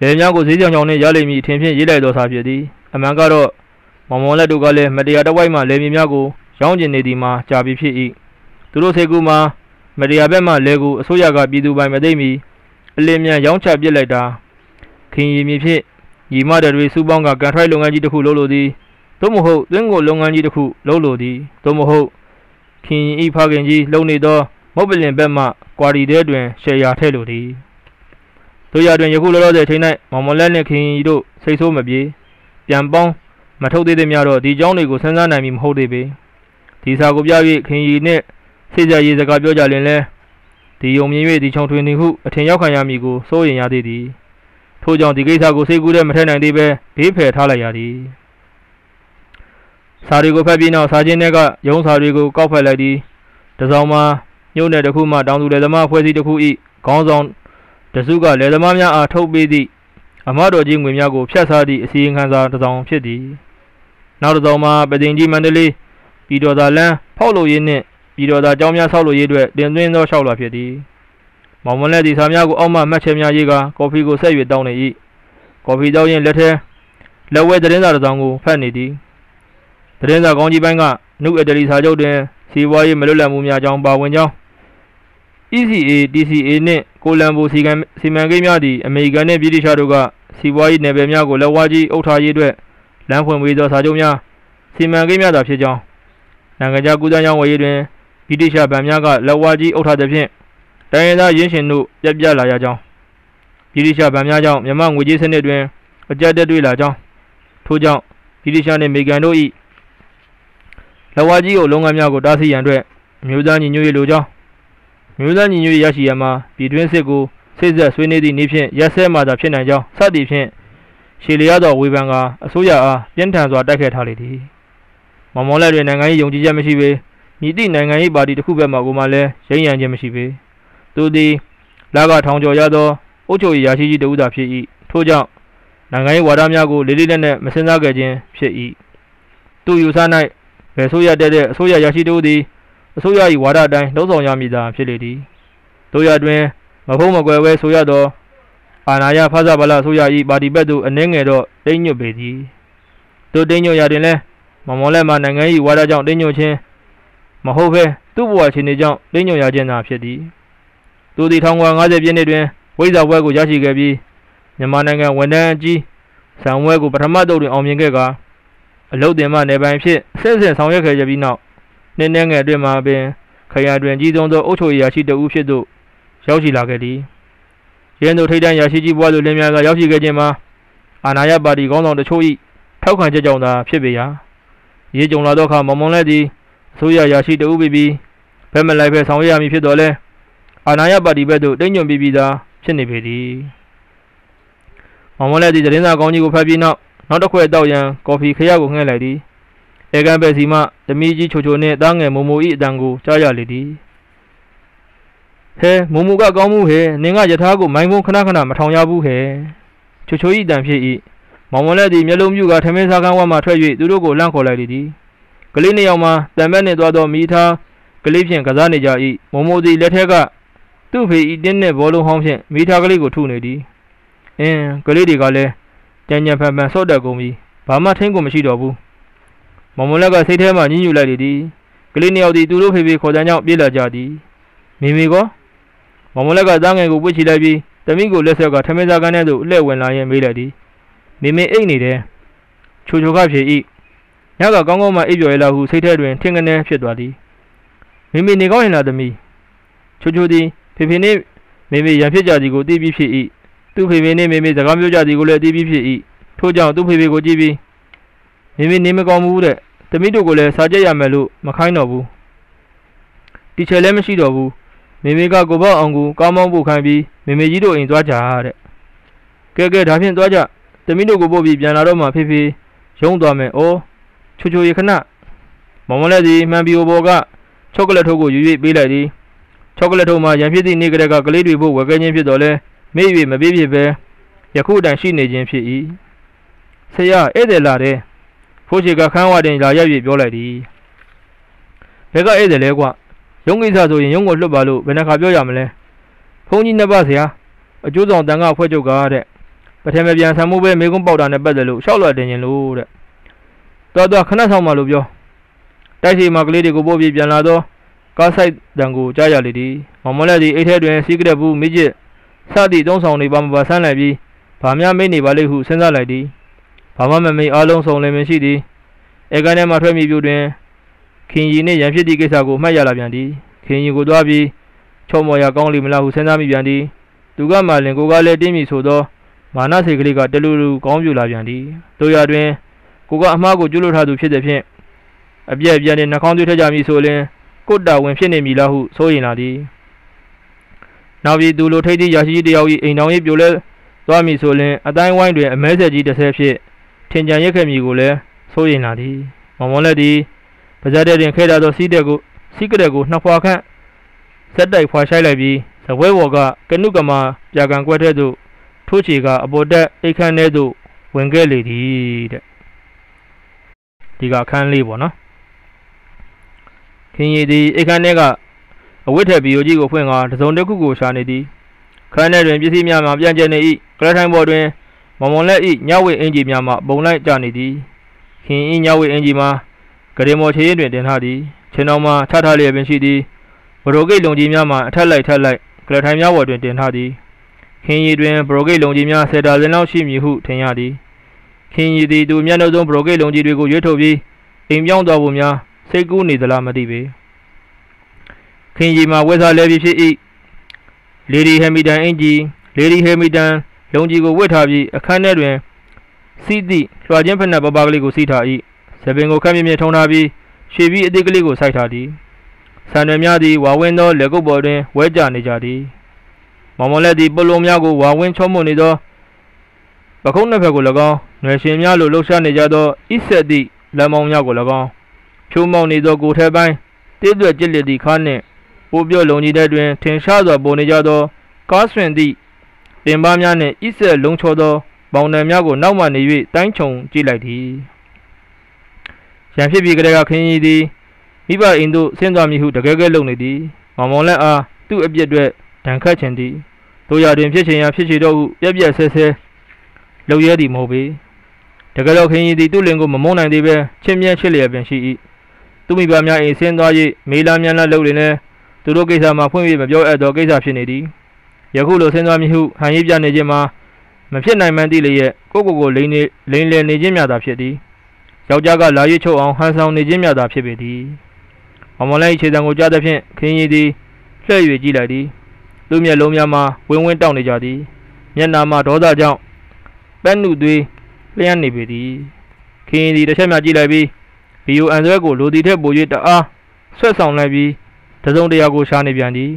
S1: လယ်များကိုဈေးကြောင်ကြောင်နှင့်ရလိမ့်မည်ထင်ဖြင့်ရေးလိုက်သောစာဖြစ်သည်အမှန်ကတော့မောင်မောလက်တို့ကလည်းမတရားတဝိုက်မှလယ်မြေများကိုရောင်းကျင်နေသည်မှာကြာပြီဖြစ်၏သူတို့စေကူမှာမတရားဘက်မှလဲကိုအစိုးရကပြည်သူပိုင်မသိမီအလင်းမြန်ရောင်းချပစ်လိုက်တာ ခင်ရီမြေဖြစ်ညီမတွေစူပေါင်းကကန်ထိုက်လုပ်ငန်းကြီးတစ်ခုလုပ်လို့သည်သို့မဟုတ်သွင်းကိုလုပ်ငန်းကြီးတစ်ခုလုပ်လို့သည်သို့မဟုတ်ခင်ရီဖခင်ကြီးလုံနေသောမုတ်ပလင်ဘက်မှကွာရီတဲတွင်ရှယ်ယာထည့်လို့သည်တို့ရတွင်ယခုလောလောဆယ်ချိန်၌မောင်မလက်နှင့်ခင်ရီတို့စိတ်ဆိုးမပြေပြန်ပေါင်း မထုတ်သေးသည်များတော့ဒီเจ้าတွေကိုစဉ်းစားနိုင်မည်မဟုတ်သေးပေဒီစာကိုပြ၍ခင်ရီနှင့်စိတ်ကြရေးစကားပြောကြလင်လဲဒီယုံမြင်၍ဒီချောင်ထွင်သည်ဟုအထင်ရောက်ခံရမည်ကိုစိုးရင်ရသေးသည် ထို့ကြောင့်ဒီကိစ္စကိုစိတ်ကူးတဲ့မထက်နိုင်သေးပဲဘေးဖယ်ထားလိုက်ရသည်စာတွေကိုဖတ်ပြီးနောက်စာချင်းတွေကရုံးစာတွေကိုကောက်ဖက်လိုက်သည်တစောင်းမှာညုံနယ်တစ်ခုမှတောင်သူလယ်သမားဖွဲ့စည်းတစ်ခု၏ခေါင်းဆောင်တစုကလယ်သမားများအားထုတ်ပေးသည့်အမတော်ကြီးငွေများကိုဖျက်စားသည့်အစီရင်ခံစာတစ်စောင်ဖြစ်သည်နောက်တစ်စောင်းမှာပဒင်ကြီးမန္တလေးပြည်တော်သာလန်းဖောက်လို့ရေးနှင့်ပြည်တော်သာကျောင်းများဆောက်လို့ရေးအတွက်တင်သွင်းသောလျှောက်လွှာဖြစ်သည် မောင်မလက်ဒီစာများကိုအောက်မှမှတ်ချက်များရေးကကော်ဖီကိုဆက်၍တောင်းနေ၏ကော်ဖီတောင်းရင်လက်ထဲလက်ဝဲသတင်းစာတစ်စောင်ကိုဖတ်နေသည်သတင်းစာကောင်းကြီးပိုင်းကနုအတလီစာချုပ်တွင်စီးပွားရေးမလွတ်လပ်မှုများကြောင်းပါဝင်ကြောင်း ECA DCA နှင့်ကိုလံဘိုစီကံစီမံကိန်းများသည့်အမေရိကန်နှင့်ဗြိတိရှတို့ကစီးပွားရေးနယ်ပယ်များကိုလက်ဝါးကြီးအုပ်ထားရေးအတွက်လမ်းဖွင့်ပေးသောစာချုပ်များစီမံကိန်းများသာဖြစ်ကြောင်းနိုင်ငံခြားကူးသန်းရောင်းဝယ်ရေးတွင်ဗြိတိရှဗန်များကလက်ဝါးကြီးအုပ်ထားသဖြင့် တိုင်းရင်းသားရင်းရှင်တို့ပြက်ပြက်လာရကြောင်းဗြိတိရှဗန်များကြောင့်မြန်မာငွေကြေးစနစ်တွင်အကြက်တက်တွေ့လာကြောင်းထို့ကြောင့်ဗြိတိရှနှင့်အမေရိကန်တို့၏လက်ဝါးကြီးကိုလုပ်ငန်းများကိုတားဆီးရန်အတွက်အမျိုးသားညီညွတ်ရေးလိုကြောင်းမျိုးသားညီညွတ်ရေးရရှိရမှာပြည်တွင်းစစ်ကိုစိတ်ဆက်ဆွေးနွေးသည့်နေ့ဖြင့်ရက်စဲမှသာဖြစ်နိုင်ကြောင်းစသည်ဖြင့်ရှေလျားသောဝေဖန်ကအစိုးရအားပြင်းထန်စွာတိုက်ခိုက်ထားလေသည်မောင်မောင်လက်တွင်နိုင်ငံရေးယုံကြည်ချက်မရှိပေမြည်သည့်နိုင်ငံရေးပါတီတစ်ခုဘက်မှကိုမှလည်းရိမ့်ရန်ခြင်းမရှိပေ သူသည်လာကထောင်ကျော်ရသောအုပ်ချုပ်ရေးရာရှိကြီးတဦးသာဖြစ်၏ထို့ကြောင့်နိုင်ငံရေးဝါဒများကိုလေးလေးနက်နက်မစင်စားခဲ့ခြင်းဖြစ်၏သူယူဆ၌ဘယ်ဆိုရတဲ့အစိုးရရာရှိတဦးသည်အစိုးရ၏ဝါဒအတိုင်းလှုံ့ဆော်ရမည်သာဖြစ်လေသည်တို့ရတွင်မဖုံးမကွယ်ဝဲဆိုရသောအာနာယဖသဗလဆိုရ၏ပါတီဘက်သို့အနှဲငယ်တော့တိမ့်ညွတ်ပေသည်တို့တိမ့်ညွတ်ရတွင်လည်းမမော်လက်မှနိုင်ငံ၏ဝါဒကြောင့်တိမ့်ညွတ်ခြင်းမဟုတ်ဘဲသူ့ဘဝချင်းတွေကြောင့်တိမ့်ညွတ်ရခြင်းသာဖြစ်သည် သူသည်1950ပြည့်နှစ်တွင်ဝိဇ္ဇာဘွဲကိုရရှိခဲ့ပြီးမြန်မာနိုင်ငံဝန်ထမ်းအကြီးဆံဝဲကိုပထမတုပ်တွင်အောင်မြင်ခဲ့ကာအလုတ်တင်မှနယ်ပိုင်ဖြစ်ဆင့်ဆင့်ဆောင်ရွက်ခဲ့ကြပြီးနောက်နှစ်နှစ်ငယ်အတွင်းမှာပင်ခရိုင်တွင်ကြီးဆုံးသောအုပ်ချုပ်ရေးရာရှိတဦးဖြစ်သို့ရောက်ရှိလာခဲ့သည်။ရင်းတို့ထိတ်တန့်ရာရှိကြီးဘွားတို့လင်းများကရောက်ရှိခဲ့ခြင်းမှာအာဏာရပါတီခေါင်းဆောင်တချို့၏ထောက်ခံချက်ကြောင့်သာဖြစ်ပေရာရေးကြုံလာသောအခါမမွန်လဲသည်အစိုးရရာရှိတဦးပြီးပြီးဘက်မလိုက်ဘဲဆောင်ရွက်ရမည်ဖြစ်တော်လဲ အာဏာရပါတီဘက်သို့တိမ့်ညွန့်ပြီးပြီးသားဖြစ်နေပေသည်။မမွန်လဲသည်သတင်းစာကောင်းကြီးကိုဖတ်ပြီးနောက်နောက်တစ်ခွက်တောက်ရန်ကော်ဖီခရကိုငှဲ့လိုက်သည်။ဧကန်ပဲ့စီမှသမီးကြီးချိုချိုနှင့်သားငယ်မိုမို၏အတန်ကိုကြားရလေသည်ဟဲမိုမိုကကောင်းမှုဟဲနင်ကယထာကိုမိုင်းဖုံးခဏခဏမထောင်ရဘူးဟဲချိုချို၏အတန်ဖြစ်၏မောင်မလက်သည်မျက်လုံးမြူကထမင်းစားကန်းဝတ်မှထွက်၍သူတို့ကိုလန့်ခေါ်လိုက်လေသည်ကလေးနှစ်ယောက်မှတံမက်နှင့်သွားသောမိသားကလေးဖြင့်ကစားနေကြ၏မိုမိုသည်လက်ထက်က သူ့ဖေဤတင်းနှင့်ဘောလုံးဟောင်းဖြင့်မိသားကလေးကိုထုနေသည်အင်းကလေးတွေကလည်းကြံကြံဖန်ဖန်ဆော့တက်ကုန်ပြီဘာမှထိန်ကုန်မရှိတော့ဘူးမောင်မလက်ကစိတ်ထဲမှာညှဉ်းညူလိုက်လေသည်ကလေးနှစ်ယောက်သည်သူတို့ဖေဖေခေါ်တန်းကြောင့်ပြေးလာကြသည်မိမိကောမောင်မလက်ကသားငယ်ကိုပွေ့ချလိုက်ပြီးတမိကိုလက်ဆက်ကထမင်းစားကန်းထဲသို့လှည့်ဝင်လာရင်မေးလိုက်သည်မိမိအိတ်နေတယ်ချိုချိုကဖြေ၏ညကကောင်းကောင်းမှအိပ်ပျော်ရလာဟုစိတ်ထဲတွင်ထင်ကနေဖြစ်သွားသည်မိမိနေကောင်းရင်လားသမီးချိုချိုသည် ဖေဖေနှင့်မိမိရန်ဖြစ်ကြသည်ကိုသိပြီးဖြစ်၏သူ့ဖေဖေနှင့်မိမိစကားပြောကြသည်ကိုလည်းသိပြီးဖြစ်၏ထို့ကြောင့်သူ့ဖေဖေကိုကြည့်ပြီးမိမိနေမကောင်းဘူးတဲ့တမိတို့ကိုလည်းစားကြက်ရမယ်လို့မခိုင်းတော့ဘူးတီချယ်လည်းမရှိတော့ဘူးမိမိကကိုပေါ့အောင်ကိုကောင်းမောင်းပို့ခိုင်းပြီးမိမိကြီးတို့အိမ်သွားကြတဲ့ကဲကဲဒါဖြင့်သွားကြတမိတို့ကိုပို့ပြီးပြန်လာတော့မှဖေးဖေးရုံးသွားမယ်ဩချိုချိုရခဏမောင်မလဲစီမှန်ပြီးဘောကချောကလက်ထုတ်ကိုယူ၍ပေးလိုက်သည် ချောကလက်ထုတ်မှာရံဖြစ်သည့်နေ့ကလေးကကလေးတွေဖို့ဝယ်ခဲ့ခြင်းဖြစ်တော်လဲမေ့၍မပြေးဖြစ်ပဲယခုတိုင်ရှိနေခြင်းဖြစ်၏ဆရာဧည့်သည်လာတဲ့ဖိုးချေကခန်းဝတင်လာရက်၍ပြောလိုက်သည်ဘယ်ကဧည့်သည်လဲကွရုံးကိစ္စဆိုရင်ရုံးကိုလွတ်ပါလို့ဘယ်နှခါပြောရမလဲဖုန်းကြီးနှစ်ပါးဆရာအကျိုးဆောင်တန်ခါဖွဲ့ချုပ်ကားတဲ့ပထမပြန်ဆံမှုပဲမေကွန်းပေါက်တာနဲ့ပတ်သက်လို့ရှောက်လွှတ်တင်ရင်လို့တဲ့တော်တော်ခဏဆောင်မှလို့ပြောတိုက်စီမှာကလေးတွေကိုပို့ပြီးပြန်လာတော့ ကားဆိုင်တန်ကိုကြားရလေသည်မောင်မလက်သည်အိတ်ထဲတွင်စီးကရက်ဘူးမိကျစ်စသည့်သုံးဆောင်တွေပါမပါဆန်းလိုက်ပြီးဗာများမိနေပါလိမ့်ဟုစဉ်းစားလိုက်သည်ဘာမှမမိအားလုံးစုံလင်မရှိသည်အဲကန်းထဲမှထွက်မိပြုတွင်ခင်ရီနှင့်ရန်ဖြစ်သည့်ကိစ္စကိုမှတ်ရလာပြန်သည်ခင်ရီကိုသွားပြီးချုံမော်ရကောင်းလိမ့်မလားဟုစဉ်းစားမိပြန်သည်သူကမှလင်ကိုကလည်းတင်းမိဆိုသောမာနစိတ်ကလေးကတလူလူကောင်းပြူလာပြန်သည်တို့ရတွင်ကိုကိုကအမှားကိုကျူးလွန်ထားသူဖြစ်တဲ့ဖြင့်အပြက်ပြက်နဲ့နှာခေါင်းသွေးထကြမည်ဆိုရင် ကိုတာဝန်ဖြစ်နေမည်လားဟုဆိုရင်လာသည်နောက်ပြီးသူလိုထိတ်သည့်ရာရှိကြီးတယောက်၏အိမ်တော်၏ပြိုလဲသွားမည်ဆိုရင်အတိုင်းဝိုင်းတွင်အမဲဆက်ကြီးတစ်ဆယ်ဖြင့်ထင်ကြံရက်ခဲ့မည်ကိုလည်းဆိုရင်လာသည်မောင်မောင်လက်သည်ပါဇက်တဲ့တွင်ခဲထားသောစီးတဲ့ကိုစီးကတဲ့ကိုနှစ်ဖွာခန့်ဆက်တိုက်ဖွာရှိုက်လိုက်ပြီးဇပွဲဘော်ကကနုကမာပြာကန်ကွက်တဲ့သို့ထိုးချေကအပေါ်တက်အိတ်ခမ်းထဲသို့ဝင်ခဲ့လေသည်တဲ့ဒီကအခန်းလေးပေါ့နော် ခင်ရည်သည်အိတ်ခမ်းထဲကအဝတ်ထက်ဗီယိုကြီးကိုဖွင့်ကာတစုံတစ်ခုကိုရှာနေသည်ခန်းထဲတွင်ပစ္စည်းများမှပြန့်ကျက်နေ၏ကလထိုင်ပေါ်တွင်မောင်မောင်လက်၏ညဝိအင်ဂျီများမှပုံလိုက်ကြနေသည်ခင်၏ညဝိအင်ဂျီမှာဂရေမော်ချေရင်တွင်တင်ထားသည်ခြေနှောင်းမှာချထားလျက်ပင်ရှိသည်ဘရိုဂိတ်လုံကြီးများမှအထက်လိုက်ထက်လိုက်ကလထိုင်များပေါ်တွင်တင်ထားသည်ခင်းရည်တွင်ဘရိုဂိတ်လုံကြီးများဆယ်တာစင်လောက်ရှိမည်ဟုထင်ရသည်ခင်းရည်သည်သူမျက်နှာဆုံးဘရိုဂိတ်လုံကြီးတွေကိုရွေးထုတ်ပြီးအိမ်ပြောင်းသွားဖို့များ စိတ်ကူးနေသလားမသိပေခင်းရည်မှာဝက်စားလဲပြီးဖြစ်၏လေဒီဟမ်မီတန်အင်ဂျီလေဒီဟမ်မီတန်လုံကြီးကိုဝတ်ထားပြီးအခန်းထဲတွင်စီးသည့်လွှာချင်းဖက်နှက်ပပကလေးကိုစီးထား၏ဆပင်ကိုခက်မြင့်မြင့်ထုံထားပြီးရွှေပြီးအသေးကလေးကိုစိုက်ထားသည်ဆန်ရွယ်များသည်ဝါဝင်းသောလက်ကုပ်ပေါ်တွင်ဝဲကြနေကြသည်မောင်မောင်လက်သည်ပလုံများကိုဝါဝင်းချောမွနေသောပခုံးနှစ်ဖက်ကို၎င်းငွယ်ရှင်များလိုလှုပ်ရှားနေကြသောဣဆက်သည့်လက်မောင်းများကို၎င်း ဖြိုးမောင်နေသောကိုယ်ထဲပိုင်းတေးသွက်ကြစ်လက်သည့်ခါနှင့်ပိုးပြော့လုံကြီးတဲ့တွင်ထင်ရှားစွာပေါ်နေကြသော ကားဆွင်သည့်တင်ပါများနှင့်ဣဆက်လုံးချောသောပေါင်နယ်များကိုနောက်မှနေ၍တိုင်းချုံကြည့်လိုက်သည်ရန်ဖြစ်ပြီးကလေးကခင်းကြီးသည်မိဘအိမ်သို့ဆင်းသွားမည်ဟုတကယ်ကဲလုံနေသည်မောင်မောင်လက်အားသူ့အပြစ်အတွက်ဒဏ်ခတ်ခြင်းသည်တို့ရတွင်ဖြစ်ချင်ရာဖြစ်ချေတော့ဟုပြက်ပြက်ဆဲဆဲလုံရဲသည်မဟုတ်ပေတကယ်တော့ခင်းကြီးသည်သူ့လင်ကိုမမုန်းနိုင်သေးပဲချင်းမြဲချစ်လျက်ပင်ရှိ၏ သူမိဘများအိမ်ဆင်းသွား၍မေးလာမြန်လာလုပ်လင်လဲသူတို့ကိစ္စမှာဖွင့်ပြမပြောအပ်သောကိစ္စဖြစ်နေသည်ယခုလိုဆင်းသွားမည်ဟုဟန်ရေးပြနေခြင်းမှာမဖြစ်နိုင်မှန်းသိလျက်ကိုကိုကိုလိန်နေလိန်လည်နေခြင်းများသာဖြစ်သည်ယောက်ျားကလာရွေးချုပ်အောင်ဟန်ဆောင်နေခြင်းများသာဖြစ်ပေသည်။အမောင်လိုက်ခြေတံကိုကြားသဖြင့်ခင်းရည်သည်လှည့်၍ကြည့်လိုက်သည်။သူ့မျက်လုံးများမှာဝင်းဝင်းတောက်နေကြသည်။မျက်နာမှာဒေါသကြောင့်ပန်းနုသွေးလျှံ့နေပေသည်။ခင်းရည်သည်တစ်ချက်မှကြည့်လိုက်ပြီး ဗီယိုအန်ဆွဲကိုလိုသည်ထက်ပို၍တအားဆွတ်ဆောင်လိုက်ပြီးတစုံတရာကိုရှားနေပြန်သည်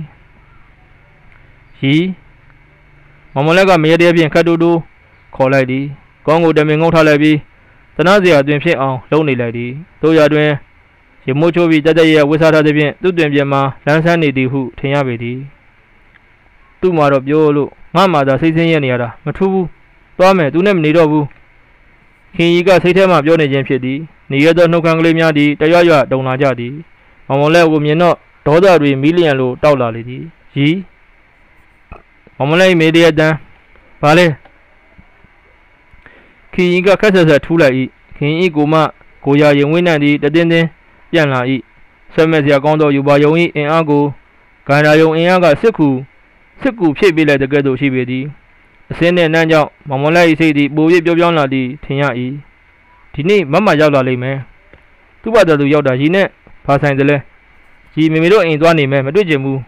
S1: ။ရီမမလက်ကမရတဲ့ဖြင့်ခတ်တူတူခေါ်လိုက်သည်။ကောင်းကိုတမင်ငုံထားလိုက်ပြီးတနာစရာတွင်ဖြစ်အောင်လုံနေလိုက်သည်တို့ရတွင်ရမိုးချိုးပြီးတတရဝစ်စားထားသဖြင့်သူ့တွင်ပြန်မှာလန်းဆန်းနေသည်ဟုထင်ရပေသည်သူ့မှာတော့ပြောလို့ငါမှသာစိတ်ဆင်းရဲနေရတာမထူးဘူးသွားမယ်သူနဲ့မနေတော့ဘူး ခင်ကြီးကစိတ်ထဲမှာပြောနေခြင်းဖြစ်သည်နေရသောနှုတ်ခမ်းကလေးများသည်တရွရွတုံလာကြသည်မောင်မောင်လက်ကိုမြင်တော့ဒေါသတွေမီလီယံလိုတောက်လာလေသည်ရီမောင်မောင်လက်မေးတဲ့တန်းဘာလဲခင်ကြီးကခက်ဆက်ဆက်ထူးလိုက်၏ခင်ဤကိုမှကိုရရင်ဝင်းနှံ့သည်တတင်းတင်းပြန်လာ၏ဆွဲမဲ့စရာကောင်းသောယူပါယုံ၏အင်အားကိုဂန္ဓာယုံအင်အားကစစ်ကူစစ်ကူဖြည့်ပေးလိုက်တဲ့ကဲ့သို့ရှိပေသည် အစင်းနဲ့နှမ်းကြောင့်မောင်မောင်လိုက်၏စိတ်သည်ပို၍ပြောပြောင်းလာသည်ထင်ရ၏ဒီနေ့မမရောက်လာလိမ့်မယ်သူ့ဘာသာသူရောက်တာရီနဲ့ဖာဆိုင်တယ်လဲရီမေမေတို့အိမ်သွားနေမယ်မတွေ့ကြဘူး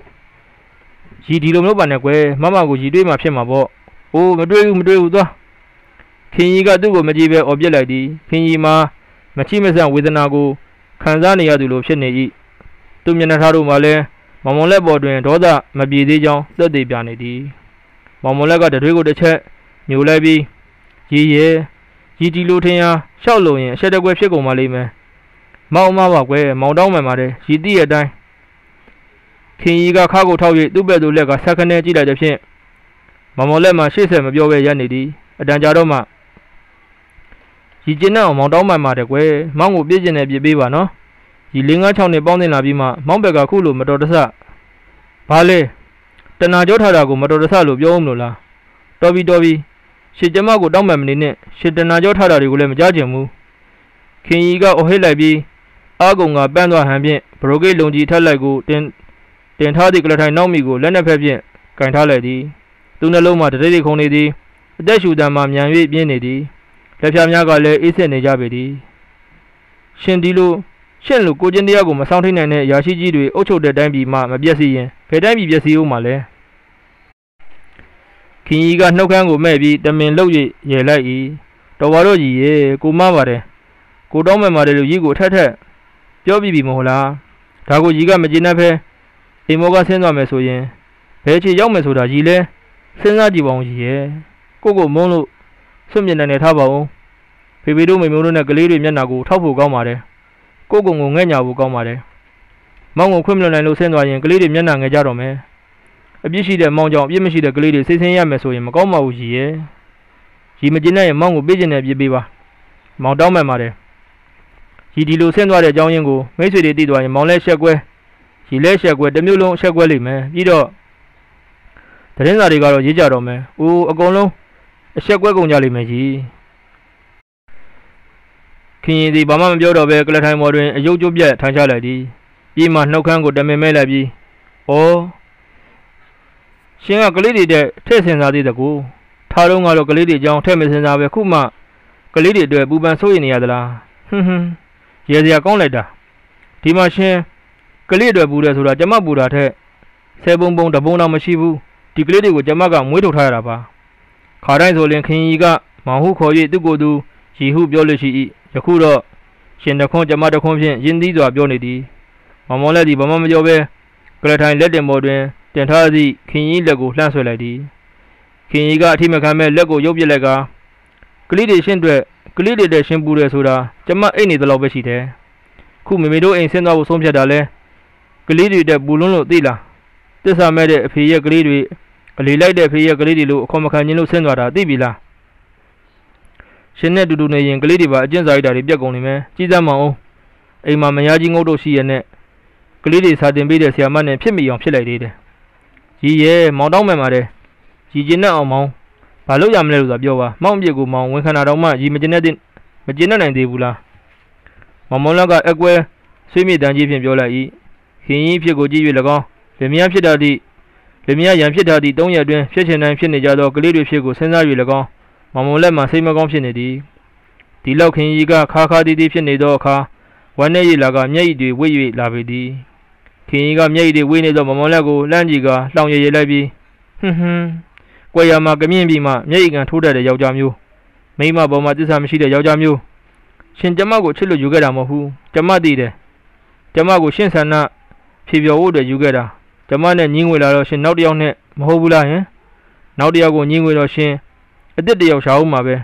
S1: ရီဒီလိုမျိုးပါနဲ့ကွယ်မမကိုရီတွေ့မှဖြစ်မှာပေါ့အိုးမတွေ့ဘူးမတွေ့ဘူးသွားခင်ကြီးကသူ့ကိုမကြည့်ပဲအော်ပြစ်လိုက်သည်ခင်ကြီးမှာမချိမဆန့်ဝေဒနာကိုခံစားနေရသူလိုဖြစ်နေ၏သူမျက်နှာထားတို့မှလည်းမောင်မောင်လက်ပေါ်တွင်ဒေါသမပြေသေးကြောင်းသက်သေပြနေသည် မောင်မောင်လက်ကတတွေးကိုတစ်ချက်ညှိုလိုက်ပြီးရေရဲရီတီလိုထင်ရာရှောက်လို့ရင်အဆက်တကွဲဖြစ်ကုန်ပါလိမ့်မယ်မောင်မပါကွယ်မောင်တောင်းမှန်ပါတယ်ရီတီရဲ့အတိုင်းခင်ကြီးကခါကိုထောက်၍သူ့ဘက်သို့လက်ကဆက်ခနဲကြည့်လိုက်တဲ့ဖြင့်မောင်မောင်လက်မှာရှေ့ဆက်မပြောဘဲရပ်နေသည်အတန်ကြာတော့မှရီကျင်းနဲ့အောင်မောင်တောင်းမှန်ပါတယ်ကွယ်မောင်ကိုပြည့်ကျင်တဲ့ပြည့်ပေးပါနော်ရီ၄၅၆နှစ်ပေါင်းတင်လာပြီးမှမောင်ဘက်ကခုလိုမတော်တဆဘာလဲ တနာကြောထားတာကိုမတော်တဆလို့ပြောဦးမလို့လားတော်ပြီတော်ပြီရှစ်ကျမကိုတောင်းမှန်မနေနဲ့ရှစ်တနာကြောထားတာတွေကိုလည်းမကြားချင်ဘူးခင်ကြီးကအော်ဟစ်လိုက်ပြီးအာကုံကပန်းသွားဟန်ဖြင့်ဘရိုဂိတ်လုံကြီးထက်လိုက်ကိုတင်တင်ထားသည့်ကလထိုင်နောက်မိကိုလက်နှစ်ဖက်ဖြင့်ကင်ထားလိုက်သည်သူနှလုံးမှာတတိတိခုန်နေသည်အသက်ရှူတမ်းမှမြန်၍ပြင်းနေသည်လက်ဖြာများကလည်းအေးဆက်နေကြပေသည်ရှင်ဒီလို ရှင့်လိုကိုချင်းတရားကိုမဆောင်ထိန်နိုင်တဲ့ရာရှိကြီးတွေအုပ်ချုပ်တဲ့တိုင်းပြည်မှမပြည့်စည်ရင်ဘယ်တိုင်းပြည်ပြည့်စည်ဦးမှာလဲခင်ကြီးကနှုတ်ခမ်းကိုမဲ့ပြီးတမင်လှုပ်၍ရဲလိုက်၏တော်ပါတော့ကြီးရေကိုမပါတယ်ကိုတောင်းမဲ့ပါတယ်လို့ကြီးကိုထက်ထက်ပြောပြီးပြီမဟုတ်လားဒါကိုကြီးကမကျေနပ်ဖဲအိမ်မောကဆင်းသွားမယ်ဆိုရင်ဘယ်ချေရောက်မယ်ဆိုတာကြီးလဲစဉ်းစားကြည့်ပါဦးကြီးရဲ့ကိုကိုမုန်းလို့ဆွတ်မြင်နေနေထားပါဦးဖေဖေတို့မိမျိုးတို့နဲ့ကလေးတွေမျက်နှာကိုထောက်ဖို့ကောင်းပါတယ် ကိုကုံကိုငဲ့ညာဖို့ကောင်းပါတယ်မောင်ကိုခွင့်မလွတ်နိုင်လို့ဆင်းသွားရင်ကလေးတွေမျက်နှာငယ်ကြတော့မယ်အပြစ်ရှိတဲ့မောင်ကြောင့်အပြစ်မရှိတဲ့ကလေးတွေစိတ်ဆင်းရမယ်ဆိုရင်မကောင်းပါဘူးကြီးရဲ့ကြီးမကျင်းတဲ့ရင်မောင်ကိုပေးခြင်းနဲ့ပြေးပေးပါမောင်တောင်းမှန်ပါတယ်ကြီးဒီလိုဆင်းသွားတဲ့အကြောင်းရင်းကိုမိတ်ဆွေတွေသိသွားရင်မောင်လဲရှက်ကွဲကြီးလဲရှက်ကွဲတစ်မျိုးလုံးရှက်ကွဲလိမ့်မယ်ပြီးတော့သတင်းစာတွေကတော့ရေးကြတော့မယ်။အိုးအကုန်လုံးအဆက်ကွဲကုန်ကြလိမ့်မယ်ကြီး။ ခင်ရင်ဒီဘာမှမပြောတော့ပဲကလထိုင်ပေါ်တွင်အယုတ်ကျုပ်ပြက်ထိုင်ချလိုက်သည်။ပြီးမှနှုတ်ခမ်းကိုတမင်မဲလိုက်ပြီး။ဩရှင်ကကလေးတွေတဲ့ထည့်စင်စားသေးတကူ။ထားတော့ကတော့ကလေးတွေအကြောင်းထည့်မစင်စားပဲခုမှကလေးတွေအတွက်ပူပန်ဆိုးရင်နေရသလား။ဟွန်းဟွန်းရေစရာကောင်းလိုက်တာ။ဒီမှာရှင်ကလေးတွေပူတယ်ဆိုတာကျမပူတာထက်ဆယ်ပုံပုံတပုံတော့မရှိဘူးဒီကလေးတွေကိုကျမကမွေးထုတ်ထားရတာပါခါတိုင်းဆိုရင်ခင်ကြီးကမောင်ဟုခေါ်၍သူ့ကိုယ်သူရီဟုပြောလို့ရှိ၏ ယခုတော့ရှင်တခွန်းကျမတခွန်းဖြင့်ရင်းသီးစွာပြောနေသည်မောင်မောင်လက်သည်ဘာမှမပြောဘဲကလထိုင်လက်တင်ပေါ်တွင်တင်ထားသည့်ခင်ကြီးလက်ကိုလှမ်းဆွဲလိုက်သည်ခင်ကြီးကအထိမခံမဲ့လက်ကိုရုပ်ပစ်လိုက်ကကလေးတွေရှင်းအတွက်ကလေးတွေတဲ့ရှင်းပူတယ်ဆိုတာကျမအိတ်နေသလောက်ပဲရှိတယ်ခုမေမေတို့အိမ်ဆင်းသွားဖို့ဆုံးဖြတ်တာလဲကလေးတွေတဲ့ပူလွန်းလို့သိလားတစ္ဆာမဲ့တဲ့အဖေရဲ့ကလေးတွေအလီလိုက်တဲ့ဖေးရဲ့ကလေးတွေလို့အခေါ်မခံခြင်းလို့ဆင်းသွားတာသိပြီလား ရှင်နဲ့တူတူနေရင်ကလေးတွေပါအကျင့်စာရိတ္တာတွေပြက်ကုန်နေမယ်ကြီးစမ်းမအောင်အိမ်မှာမယားကြီးငုတ်တို့ရှိရနဲ့ကလေးတွေစာတင်ပေးတဲ့ဆရာမနဲ့ဖြစ်မိအောင်ဖြစ်လိုက်သေးတယ်ကြီးရဲ့မောင်တောင်းမှန်ပါတယ်ကြီးကျင်နဲ့အောင်မောင်ဘာလို့ရမလဲလို့သာပြောပါမောင်ပြစ်ကိုမောင်ဝန်ခံတာတော့မှကြီးမကျင်တဲ့မကျင်နိုင်သေးဘူးလားမောင်မောင်လကအကွဲဆွေးမြေတန်းကြီးဖြင့်ပြောလိုက်၏ခင်ကြီးဖြစ်ကိုကြည့်၍၎င်းဗမြဖြစ်တာသည့်လင်မယားရန်ဖြစ်ထားသည့်၃ရက်အတွင်းဖြစ်ချင်တိုင်းဖြစ်နေကြသောကလေးတွေဖြစ်ကိုစဉ်းစား၍၎င်း မမုံလက်မှစိတ်မကောင်းဖြစ်နေသည်ဒီလောက်ခင်ကြီးကခါခါတီးတီးဖြစ်နေသောအခါဝမ်းနေရည်လာကမျက်ရည်တွေဝိတ်၍လာပေသည်ခင်ကြီးကမျက်ရည်တွေဝိတ်နေသောမမုံလက်ကိုလှမ်းကြည့်ကလှောင်ရည်ရည်လိုက်ပြီးဟွန်းဟွန်းကွယ်ရမှာကမြင့်ပြီးမှမျက်ရည်ကန်ထိုးတတ်တဲ့ယောက်ျားမျိုးမိမပေါ်မှာတစ္ဆာမရှိတဲ့ယောက်ျားမျိုးရှင်ကျမကိုချစ်လို့ယူခဲ့တာမဟုတ်ဘူးကျမသိတယ်ကျမကိုရှင်းဆန္ဒဖြေပြောဖို့အတွက်ယူခဲ့တာကျမနဲ့ညီငွေလာတော့ရှင်နောက်တစ်ယောက်နဲ့မဟုတ်ဘူးလားဟင်နောက်တစ်ယောက်ကိုညီငွေတော့ရှင် အစ်စ်တယောက်ရှာဦးမှာပဲ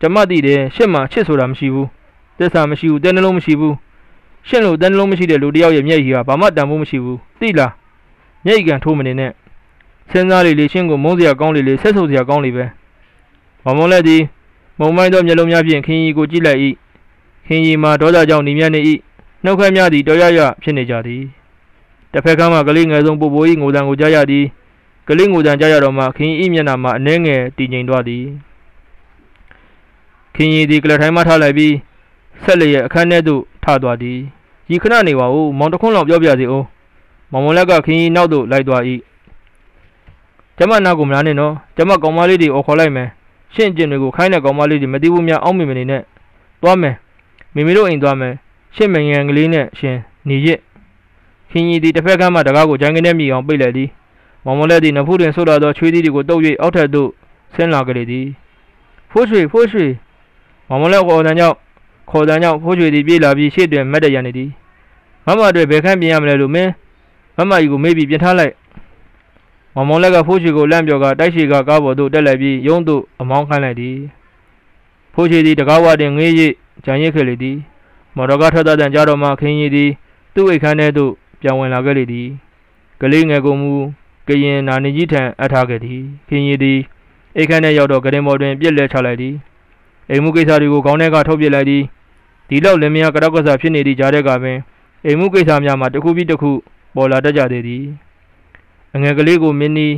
S1: ကျမသိတယ်ရှစ်မှာချစ်ဆိုတာမရှိဘူးသစ္စာမရှိဘူးတဲနှလုံးမရှိဘူးရှင့်လို့တဲနှလုံးမရှိတဲ့လူတစ်ယောက်ရဲ့မျက်ရည်ကဘာမှတန်ဖို့မရှိဘူးသိလားမျက်ရည်ကန်ထိုးမနေနဲ့စဉ်းစားလေလေရှင်းကိုမုန်းစရာကောင်းလေလေဆက်ဆုပ်စရာကောင်းလေပဲမမုံလက်သည်မုံမိုင်းသောမျက်လုံးများဖြင့်ခင်းရီကိုကြည့်လိုက်၏ခင်းရီမှာဒေါသကြောင့်နေမြနေ၏နှုတ်ခမ်းများသည်တော်ရရဖြစ်နေကြသည်တစ်ဖက်ကမှကလေးငယ်ဆုံးပို့ပိုး၏ငိုတံကိုကြားရသည် ကလေးငိုတံကြားရတော့မှခင်ဤမျက်နှာမှာအနှဲငယ်တည်ငြိမ်သွားသည်ခင်ရီသည်ကလထိုင်းမှထားလိုက်ပြီးဆက်လျက်အခန်းထဲသို့ထသွားသည်ရီခဏနေပါဦးမောင်တခွန်းလောက်ပြောပြစီအောင်မောင်မလက်ကခင်ရီနောက်သို့လိုက်သွား၏ကျမနာကိုမလားနဲ့နော်ကျမကောင်မလေးတွေអော်ခေါ်လိုက်မယ်ရှင့်ကျင်တွေကိုခိုင်းတဲ့ကောင်မလေးတွေမသိဘူးများအောင်းမိမနေနဲ့သွားမယ်မိမိတို့အိမ်သွားမယ်ရှင့်မငန်ကလေးနဲ့ရှင်နေရစ်ခင်ကြီးသည်တစ်ဖက်ကမှတကားကိုဂျန်ကနေမိအောင်ပိတ်လိုက်သည် မောင်မလက်သည်နဖူးတွင်ဆုတ်လာသောချွေးသီးတွေကိုတုပ်၍အောက်ထပ်သို့ဆင်းလာကြလေသည်ဖိုးရွှေဖိုးရွှေမောင်မလက်ခေါ်တဲ့ကြောင့်ခေါ်တဲ့ကြောင့်ဖိုးရွှေသည်ပြေးလာပြီးရှေ့တွင်မတ်တရနေသည်မမအတွက်ဘယ်ခန့်ပြင်ရမလဲလို့မင်းမမကြီးကိုမေးပြီးပြင်ထားလိုက်မောင်မောင်လက်ကဖိုးရွှေကိုလန့်ပြော်ကတိုက်ရှိကကားပေါ်သို့တက်လိုက်ပြီးရုံးသို့အမောင်းခိုင်းလိုက်သည်ဖိုးရွှေသည်တကားဝတွင်ငေး၍ကြံရစ်ခဲ့လေသည်မော်တော်ကားထွက်သတဲ့ကြားတော်မှခင်းကြီးသည်သူ့အိတ်ခမ်းထဲသို့ပြန်ဝင်လာခဲ့လေသည်ကလေးငယ်ကိုမူ ကရင်နာနေကြီးထံအပ်ထားခဲ့သည်ခင်ရီသည်အိတ်ခမ်းထဲရောက်တော့ကရင်ပေါ်တွင်ပြစ်လဲချလိုက်သည်အိမ်မှုကိစ္စတွေကိုခေါင်းထဲကထုတ်ပြလိုက်သည်ဒီလောက်လင်မယားကတော့ကစားဖြစ်နေသည့်ကြားတဲ့ကပင်အိမ်မှုကိစ္စများမှာတစ်ခုပြီးတစ်ခုပေါ်လာတတ်ကြသေးသည်အငယ်ကလေးကိုမင်းနီ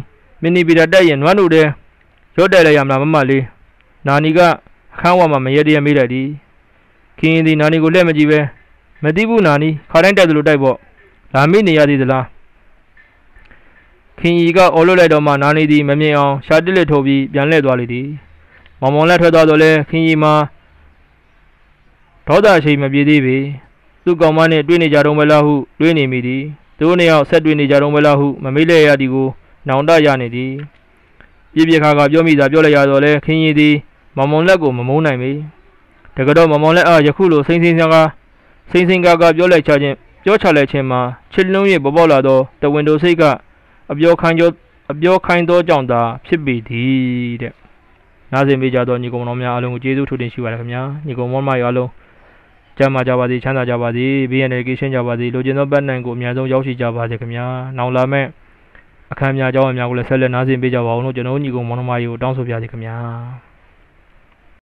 S1: မင်းနီပီတာတက်ရင်နွမ်းတို့တဲ့ရော့တက်လိုက်ရမလားမမလေးနာနီကအခန်းဝမှာမရတရမေးလိုက်သည်ခင်ရင်ဒီနာနီကိုလက်မကြည့်ပဲမသိဘူးနာနီခါတိုင်းတက်သလိုတိုက်ပေါ့လာမိနေရသေးသလား ခင်ကြီးကအော်လွတ်လိုက်တော့မှနာနေသည်မမြင်အောင်ရှာတစ်လက်ထိုးပြီးပြန်လှည့်သွားလေသည်မောင်မောင်လက်ထွက်သွားတော့လဲခင်ကြီးမှာဒေါသအချိန်မပြေသေးပေသူ့ကောင်မနဲ့တွေ့နေကြတော့မလားဟုတွေးနေမိသည်သူတို့နှစ်ယောက်ဆက်တွေ့နေကြတော့မလားဟုမမေ့လဲရသည်ကိုနောင်တရနေသည်ပြပြခါကပြောမိတာပြောလိုက်ရတော့လဲခင်ကြီးသည်မောင်မောင်လက်ကိုမမုန်းနိုင်ပေတကယ်တော့မောင်မောင်လက်အားယခုလိုစိမ့်စိမ့်စကားစိမ့်စိမ့်ကားကားပြောလိုက်ချခြင်းပြောချလိုက်ခြင်းမှာချစ်လုံး၍ပေါ်ပေါက်လာသောတဝင်းတို့စိတ်က အပြောခိုင်းကြောအပြောခိုင်းသောကြောင့်သာဖြစ်ပေသည်တဲ့နားဆင်ပေးကြသောညီကောင်မောင်များအားလုံးကိုကျေးဇူးထူတင်ရှိပါတယ်ခင်ဗျာညီကောင်မောင်မရောအားလုံးကျမ်းမာကြပါစေချမ်းသာကြပါစေဘေးရန်တွေကင်းရှင်းကြပါစေလိုချင်သောပတ်နိုင်ကိုအများဆုံးရောက်ရှိကြပါစေခင်ဗျာနောက်လာမယ့်အခမ်းအနားအကြောင်းအများကိုလည်းဆက်လက်နားဆင်ပေးကြပါအောင်လို့ကျွန်တော်ညီကောင်မောင်နှမကြီးကိုတောင်းဆိုပြစီခင်ဗျာ